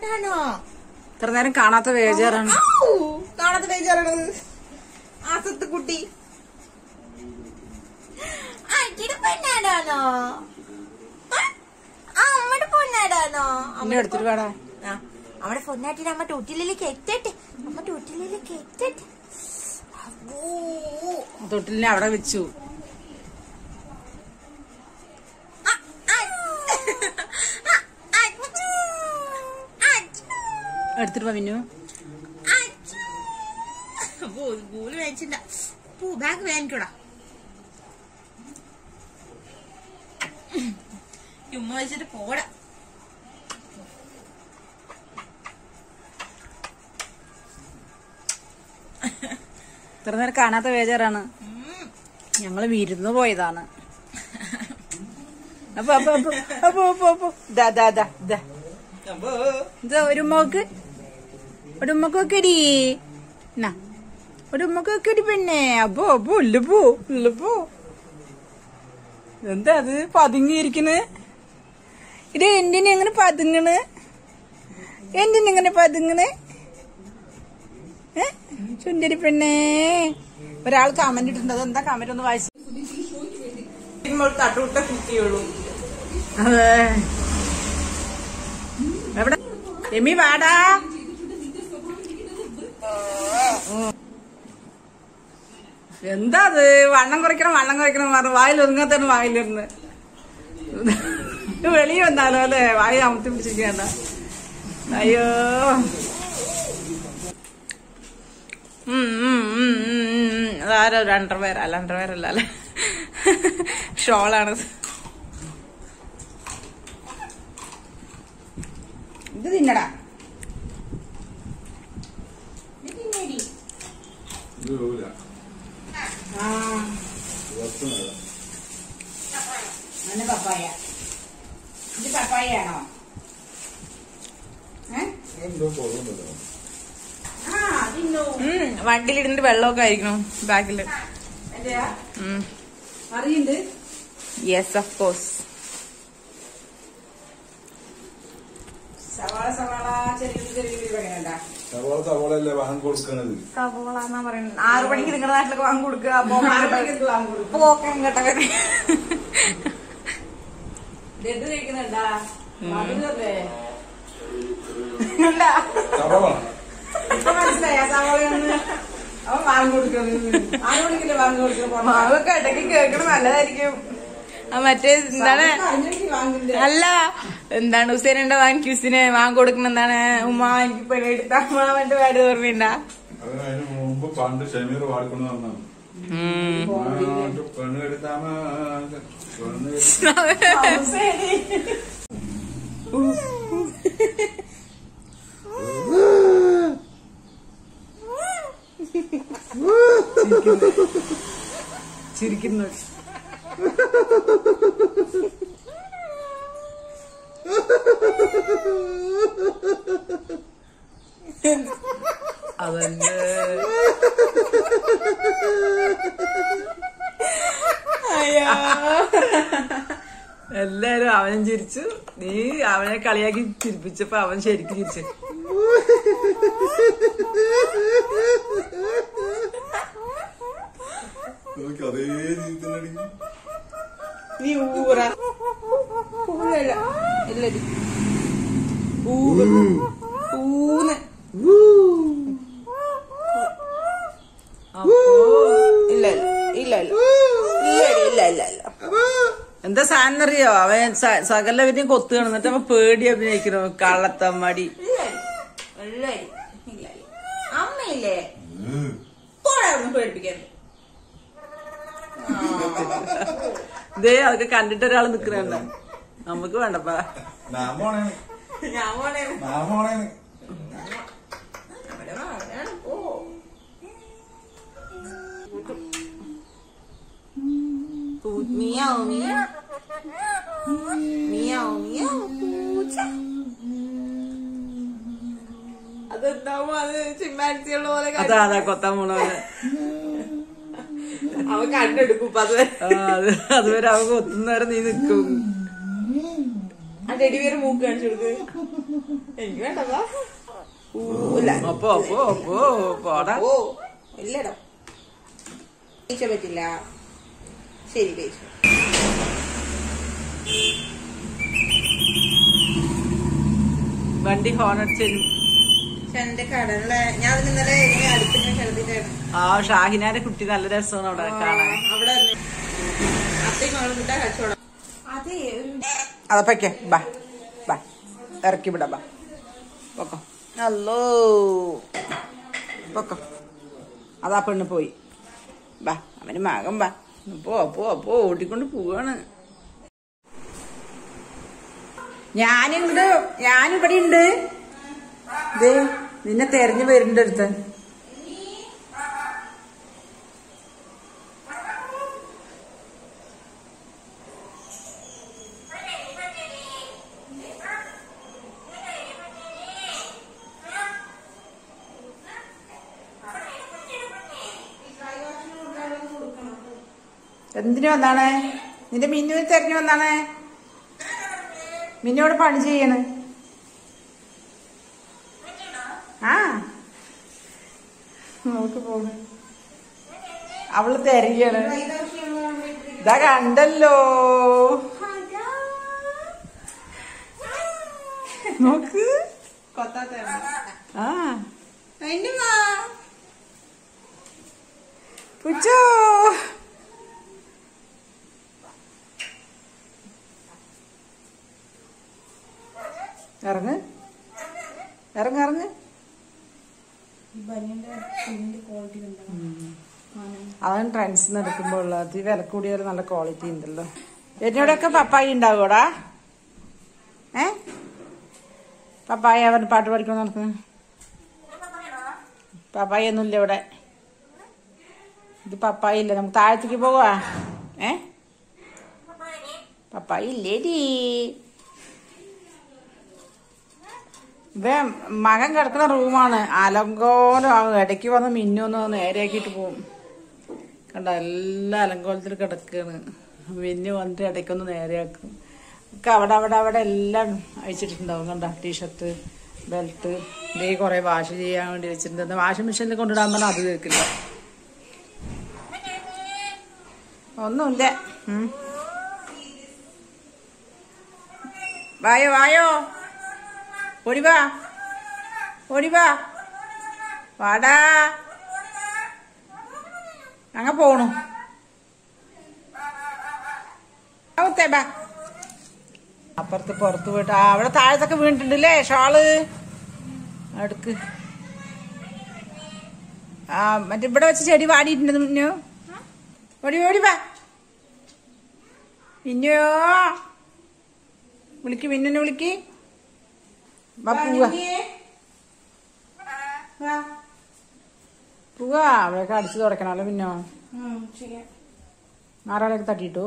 ഇത്ര നേരം കാണാത്ത വേജാറാണ് കാണാത്ത വേജാറാണ് ആസത്ത് കുട്ടി. പെണ്ണാടാണോ അമ്മയുടെ പൊന്നാടാണോ അമ്മ എടുത്തിട്ട് വേടാ. ആ, അമ്മടെ പൊന്നാട്ടിട്ട് അമ്മ തൊട്ടിലേക്ക് എത്തട്ടെ അമ്മ തൊട്ടിലേക്ക് എത്തട്ടെ. തൊട്ടിലിനെ അവിടെ വെച്ചു ആ, ആ, ആ, ആ, ആ, എടുത്തിട്ട് മിന്നു. പൂ ബാഗ് വെച്ചിട്ട് പോടാ. ഇത്ര നേരം കാണാത്ത വേജാറാണ് ഞങ്ങൾ വിരുന്ന് പോയതാണ്. അപ്പൊ അപ്പൊ അപ്പൊ അപ്പൊ അപ്പൊ ദാ ദാ ദാ ഒരു ഉമ്മക്ക് ഒരു ഉമ്മക്ക് വെക്കടി എന്നാ ഒരു ഉമ്മക്ക് വെക്കടി പെണ്ണെ അപ്പോ അപ്പോ ഉള്ളുപോ ഉള്ളുപോ എന്താ അത് പതുങ്ങിയിരിക്കണ്? ഇത് എന്തിനെങ്ങനെ പതുങ്ങണ്? എന്തിനെങ്ങനെ പതുങ്ങണ്? ചുണ്ടരി പെണ്ണേ. ഒരാൾ കമന്റ് ഇട്ടുണ്ട് അതെന്താ കമന്റ് ഒന്ന് വായിച്ചു തട്ടുവിട്ട കുട്ടിയുള്ളൂ. അതെ. എവിടെ? എമി വാടാ. എന്താ അത്? വണ്ണം കുറയ്ക്കണം വണ്ണം കുറയ്ക്കണം പറഞ്ഞു. വായിൽ ഒതുങ്ങാത്താണ് വായിലിരുന്ന് വെളിയിൽ വന്നാലോ അല്ലേ? വായി അമർത്തി പിടിച്ചിരിക്കണ്ട അയ്യോ. അതാരോ? ഒരു അണ്ടർവെയർ. അല്ല അണ്ടർവെയർ അല്ല അല്ലെ? ഷോളാണ് ഇത് തിന്നടാ ഇത് തിന്നേടി. ഇത് നല്ല പപ്പായ. ഇത് പപ്പായയാണോ? വണ്ടിയിലിരുന്നിട്ട് വെള്ളമൊക്കെ ആയിരിക്കണം ബാക്കിൽ അറിയുണ്ട്. യെസ് ഓഫ് കോഴ്സ് സവാള സവാള ചെറിയ ചെറിയ എങ്ങനെയുണ്ടാ സവാള സവാളല്ലേ വാങ്ങി കൊടുക്കണത്? സവോള എന്നാ പറയുന്നത്? ആറു മണിക്ക് നിങ്ങളുടെ നാട്ടിലൊക്കെ വാങ്ങി കൊടുക്കുക. അപ്പൊ പോക്കാൻ കേട്ടവരെ കഴിക്കുന്നുണ്ടാ? മധുരല്ലേ? ഇല്ല. സവാള. ഇപ്പൊ മനസ്സിലായ സവാളയൊന്ന് അവൻ വാങ്ങി കൊടുക്കുന്നത്. ആറു മണിക്കല്ലേ വാങ്ങി കൊടുക്കുന്നത്? അതൊക്കെ ഇടയ്ക്ക് കേൾക്കണം നല്ലതായിരിക്കും. മറ്റേ എന്താണ്? അല്ല എന്താണ് ഹുസൈനുണ്ട വാങ്ങി ക്യൂസിന് വാങ്ങി കൊടുക്കണം എന്താണ് ഉമ്മ എനിക്ക് പെണ്ണെടുത്ത അമ്മ വേണ്ട വേണ്ട ഓർമ്മയുണ്ടാ പണ്ട് ഷമീർ വാടിക്കൊണ്ട് പെണ്ണ് എടുത്താമ പെണ്ണ് കെട്ടി- ചിരിക്കുന്നു അതന്നെ എല്ലാരും അവനും ചിരിച്ചു നീ അവനെ കളിയാക്കി ചിരിപ്പിച്ചപ്പോ അവൻ ശരിക്കും ചിരിച്ചു. നീ ഊറ. ഇല്ല ഇല്ലടി ഊറ്. ഊന്ന്. അപ്പോ ഇല്ല ഇല്ല ഇല്ല ഇല്ല ഇല്ല ഇല്ല ഇല്ല. എന്താ സാധനം അറിയോ അവൻ സകലവരെയും കൊത്തു കാണുന്നിട്ട് അവൻ പേടി അഭിനയിക്കണു കള്ളത്തമ്മടി. അമ്മയില്ലേ? പേടിപ്പിക്കാൻ. ഇതേ അതൊക്കെ കണ്ടിട്ട് ഒരാൾ നിക്കണണ്ട നമുക്ക് വേണ്ടപ്പാ ഞാൻ പോണേ ഞാൻ പോണേ മിയാവ് മിയാവ് മിയാവ് മിയാവ് പൂച്ച അതെന്താവും അത് ചിമ്പാൻസിയുള്ള പോലെ അതാ അതാ കൊത്താൻ പോണവന് അവൻ കണ്ടെടുക്കും അത്. അതുവരെ അവൻ കൊത്തുന്നവരെ നീ നിക്കും. ആ വരെ മൂക്ക് കാണിച്ചു കൊടുക്ക്. എനിക്ക് വേണ്ടതാ. അപ്പോ അപ്പോ അപ്പോ പോടാ ഓ ഇല്ലടോ. പറ്റില്ല. ശരി പൈസ വണ്ടി ഹോൺ അടിച്ചു ആ ഷാഹിനാന്റെ കുട്ടി നല്ല രസമാണ് അവിടെ കാണാൻ. അതപ്പൊക്കെ ബാ ബാ ഇറക്കി വിടാ ബാ. പൊക്കോ. അല്ലോ പൊക്കോ. അതാ പെണ്ണ് പോയി. ബാ അവന് മകം ബാ. പോ അപ്പോ അപ്പോ ഓടിക്കൊണ്ട് പോവാണ്. ഞാനുണ്ട് ഞാനിവിടെ ഉണ്ട് നിന്നെ തെരഞ്ഞു വരുന്നുണ്ട് അടുത്ത്. എന്തിനു വന്നാണ്? നിന്റെ മിന്നു തെരഞ്ഞു വന്നാണ്. മിന്നോട് പണി ചെയ്യണ്. ആ. നമുക്ക് പോണ്. അവൾ തെരയാണ്. ഇതാ കണ്ടല്ലോ. നോക്ക്. ആ. പുച്ചോ. ഇറങ്ങ് ഇറങ്ങ് ഇറങ്ങ് അതാണ് ട്രെൻഡ്സ് എടുക്കുമ്പോൾ ഉള്ളത് ഈ വില കൂടിയ നല്ല ക്വാളിറ്റി ഉണ്ടല്ലോ. എന്നോടൊക്കെ പപ്പായി ഉണ്ടാവൂടാ ഏ? പപ്പായ അവൻ പാട്ട് പഠിക്കണം നടക്ക് പപ്പായ ഒന്നുമില്ല ഇവിടെ. ഇത് പപ്പായ ഇല്ല നമുക്ക് താഴത്തേക്ക് പോവാ. ഏ? പപ്പായ ഇല്ലേടി. ഇവ മകൻ കിടക്കുന്ന റൂമാണ്. അലങ്കോലം. ഇടയ്ക്ക് വന്ന് മിന്നൊന്ന് നേരെയാക്കിയിട്ട് പോവും. കണ്ട? എല്ലാ അലങ്കോലത്തിൽ കിടക്കാണ്. മിന്നു വന്നിട്ട് ഇടയ്ക്കൊന്ന് നേരെയാക്കും. ഒക്കെ അവിടെ അവിടെ അവിടെ എല്ലാം അയച്ചിട്ടുണ്ടാവും കണ്ട? T shirt belt. ഇതേ കുറെ വാഷ് ചെയ്യാൻ വേണ്ടി വെച്ചിട്ടുണ്ട്. വാഷിംഗ് മെഷീനിൽ കൊണ്ടിടാൻ പറഞ്ഞാൽ അത് കേൾക്കില്ല. ഒന്നുമില്ല. വായോ വായോ. ഓടി വാ. വാടാ. അങ്ങ പോണു. ബാ അപ്പുറത്ത് പുറത്ത് പോയിട്ട് ആ അവിടെ താഴത്തൊക്കെ വീണിട്ടുണ്ടല്ലേ ഷാൾ? അടുക്ക്. ആ മറ്റേ ഇവിടെ വെച്ച് ചെടി വാടിയിട്ടുണ്ട് മിന്നോ. ഓടി ഓടി വാ. മിന്നോ വിളിക്ക് മിന്നെ വിളിക്ക്. വാ പോവാ പോവാ അവിടെയൊക്കെ അടിച്ചു തുടക്കണല്ലോ പിന്നോ ആറാളൊക്കെ തട്ടിട്ടു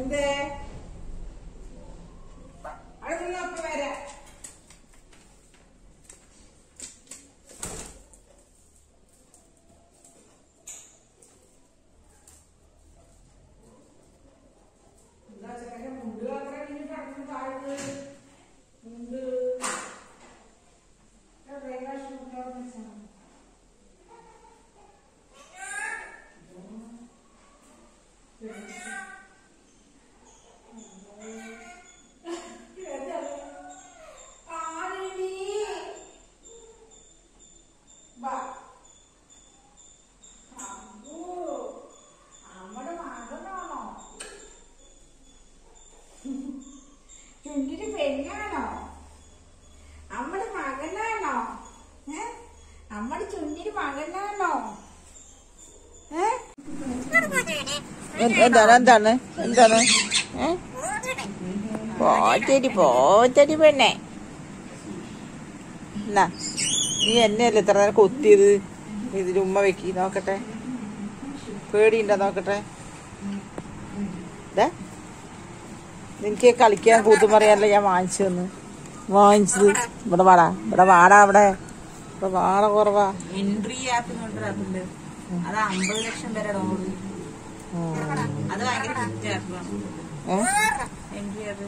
എന്തേ അടുത്ത വരാ ചുണ്ടിന് പെണ്ണാണോ അമ്മടെ മകനാണോ ഏ അമ്മടെ ചുണ്ടിന് മകനാണോ ഏ എന്താണ് എന്താണ് എന്താണ്? പോറ്റടി പോറ്റടി പെണ്ണെ. എന്നാ നീ എന്നെയല്ലേ ഇത്ര നേരം കൊത്തിയത്? ഇതിൽ ഉമ്മ വെക്കി നോക്കട്ടെ. പേടിയുണ്ടോ നോക്കട്ടെ. നിനക്ക് കളിക്കാൻ കൂത്തുമറിയാനല്ല ഞാൻ വാങ്ങിച്ചു തന്നു വാങ്ങിച്ചത്. ഇവിടെ വാടാ ഇവിടെ വാടാ അവിടെ. ഇവിടെ വാട കുറവാ. എൻട്രി ആപ്പ് അതാ അമ്പത് ലക്ഷം വരെ ഡോളർ അത് ഭയങ്കര ഹിറ്റായിരുന്നു ഏ എനിക്ക് അത്